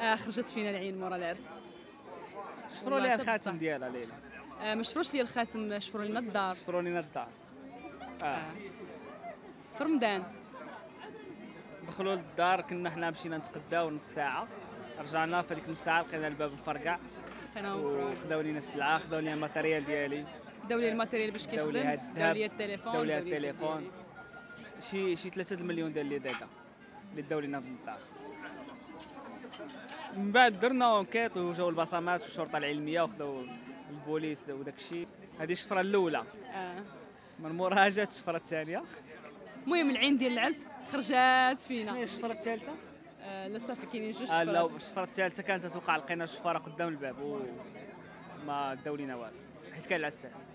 آه خرجت فينا العين مورا العرس. شفروا ليها الخاتم ديالها ليلى. آه ما شفروش لي الخاتم شفروا لنا الدار. شفروا لنا الدار. آه. في رمضان. دخلوا للدار كنا حنا مشينا نتقداو نص ساعة. رجعنا في هذيك نص ساعة لقينا الباب مفرقع. وخداو لينا السلعة خداو لينا ال matériel ديالي. داو لي ال matériel باش لي كيخدم داو لي التليفون لي داو لي التليفون. شي شي 3 المليون ديال لي داكا اللي داو لينا في الدار من بعد درنا انكيت وجاو البصمات والشرطة العلمية وخداو البوليس وداك الشيء هذه الشفرة الأولى. آه. من موراها جات الشفرة الثانية. المهم العين ديال العرس خرجات شنو هي فينا الشفرة الثالثة؟ آه لا صافي كاينين جوج آه لا شفرات. الشفرة الثالثة كانت توقع لقينا الشفره قدام الباب وما داو لينا والو. حيت كان العساس.